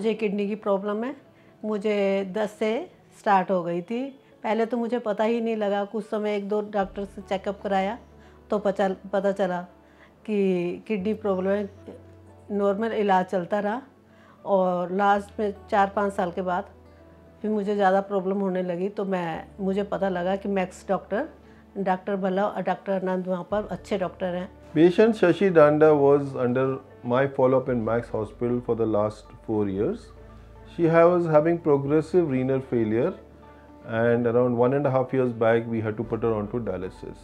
मुझे किडनी की प्रॉब्लम है, मुझे दस से स्टार्ट हो गई थी। पहले तो मुझे पता ही नहीं लगा, कुछ समय एक दो डॉक्टर से चेकअप कराया तो पता पता चला कि किडनी प्रॉब्लम है, नॉर्मल इलाज चलता रहा और लास्ट में चार पाँच साल के बाद फिर मुझे ज़्यादा प्रॉब्लम होने लगी तो मैं, मुझे पता लगा कि मैक्स डॉक्टर डॉक्टर भला और डॉक्टर आनंद वहाँ पर अच्छे डॉक्टर हैं। Patient Shashi Danda was under my follow-up in Max Hospital for the last four years. She was having progressive renal failure and around one and a half years back we had to put her onto dialysis.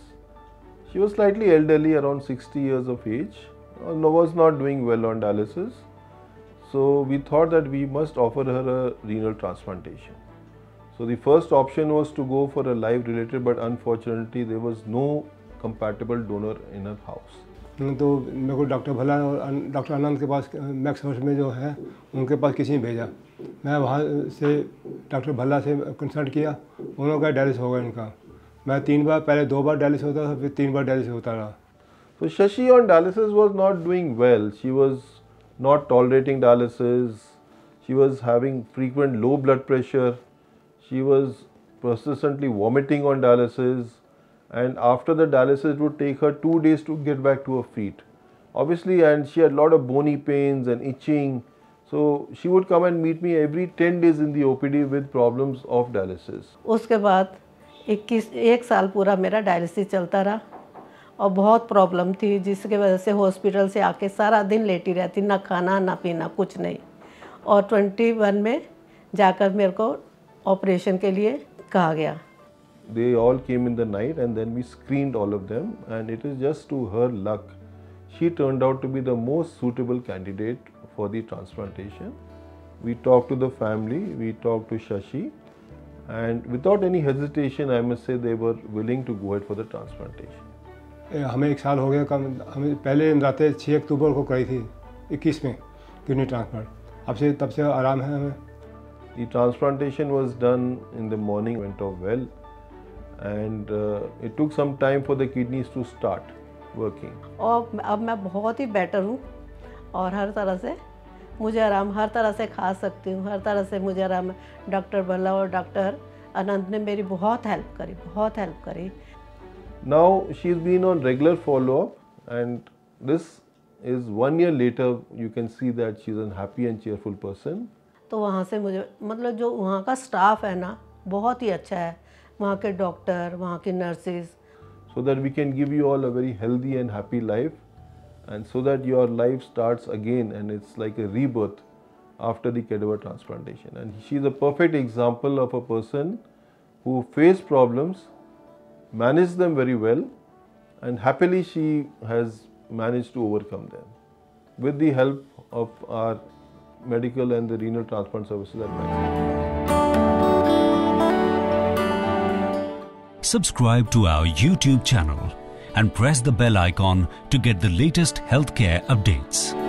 She was slightly elderly, around 60 years of age, was not doing well on dialysis. So we thought that we must offer her a renal transplantation. So the first option was to go for a live related, but unfortunately there was no compatible donor in her house. तो मेरे को doctor भला और doctor आनंद के पास, max house में जो है, उनके पास किसी ने भेजा। मैं वहाँ से डॉक्टर भला से कंसल्ट किया, उन्होंने कहा डायलिस होगा इनका। मैं तीन बार, पहले दो बार डायलिस होता था, फिर तीन बार डायलिस होता रहा। तो Shashi on dialysis was not doing well she was not tolerating dialysis she was having frequent low blood pressure she was persistently vomiting on dialysis And after the dialysis, it would take her two days to get back to her feet. Obviously, and she had lot of bony pains and itching. So she would come and meet me every 10 days in the OPD with problems of dialysis. उसके बाद 21 एक साल पूरा मेरा dialysis चलता रहा और बहुत प्रॉब्लम थी जिसके वजह से हॉस्पिटल से आके सारा दिन लेटी रहती ना खाना ना पीना कुछ नहीं और ट्वेंटी वन में जाकर मेरे को ऑपरेशन के लिए कहा गया They all came in the night and then we screened all of them and it is just to her luck. She turned out to be the most suitable candidate for the transplantation. We talked to the family, we talked to Shashi and without any hesitation I must say they were willing to go ahead for the transplantation. हमें एक साल हो गया कम हमें पहले रातें छः अक्टूबर को करी थी इक्कीस में किडनी ट्रांसप्लांट अब से तब से आराम है हमें The transplantation was done in the morning, went off well, And it took some time for the kidneys to start working और अब मैं बहुत ही बेटर हूँ और हर तरह से मुझे आराम हर तरह से खा सकती हूँ हर तरह से मुझे आराम। डॉक्टर भल्ला और डॉक्टर अनंत ने मेरी बहुत हेल्प करी बहुत हेल्प करी। Now she is been on regular follow up and this is one year later you can see that she is an happy and cheerful person तो वहाँ से मुझे मतलब जो वहाँ का स्टाफ है ना बहुत ही अच्छा है। वहाँ के डॉक्टर वहाँ की nurses So that we can give you all a very healthy and happy life, and so that your life starts again and it's like a rebirth after the cadaver transplantation. And she's a perfect example of a person who faced problems managed them very well and happily she has managed to overcome them with the help of our medical and the renal transplant services at Max. Subscribe to our YouTube channel and press the bell icon to get the latest healthcare updates.